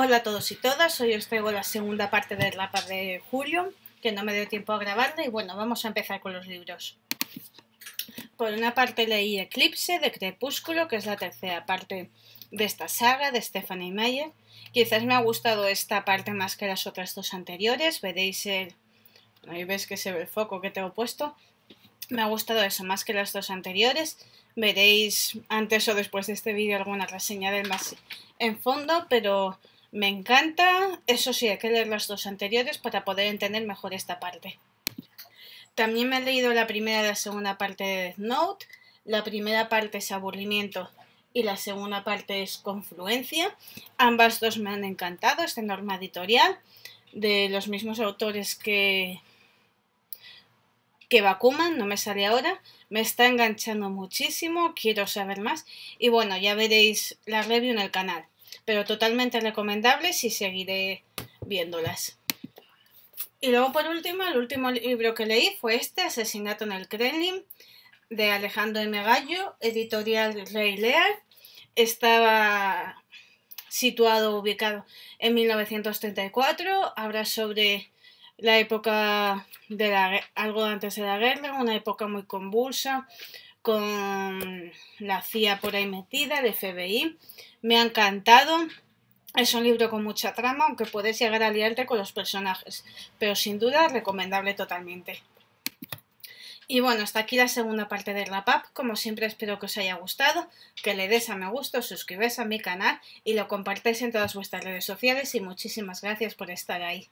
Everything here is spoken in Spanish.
Hola a todos y todas, hoy os traigo la segunda parte del mapa de julio, que no me dio tiempo a grabarla y bueno, vamos a empezar con los libros. Por una parte leí Eclipse de Crepúsculo, que es la tercera parte de esta saga de Stephanie Meyer. Quizás me ha gustado esta parte más que las otras dos anteriores, veréis el... Ahí ves que se ve el foco que tengo puesto. Me ha gustado eso más que las dos anteriores. Veréis antes o después de este vídeo alguna reseña del más en fondo, pero me encanta, eso sí, hay que leer las dos anteriores para poder entender mejor esta parte. También me he leído la primera y la segunda parte de Death Note. La primera parte es aburrimiento y la segunda parte es confluencia. Ambas dos me han encantado, es de norma editorial, de los mismos autores que, que Bakuman, no me sale ahora. Me está enganchando muchísimo, quiero saber más. Y bueno, ya veréis la review en el canal pero totalmente recomendables y seguiré viéndolas. Y luego por último, el último libro que leí fue este, Asesinato en el Kremlin, de Alejandro M. Gallo, editorial Rey Lear. Estaba situado, ubicado en 1934, habla sobre la época de la, algo antes de la guerra, una época muy convulsa, con la CIA por ahí metida, de FBI. Me ha encantado. Es un libro con mucha trama, aunque puedes llegar a liarte con los personajes, pero sin duda recomendable totalmente. Y bueno, hasta aquí la segunda parte de la PAP. Como siempre espero que os haya gustado, que le des a me gusta, suscribáis a mi canal y lo compartáis en todas vuestras redes sociales y muchísimas gracias por estar ahí.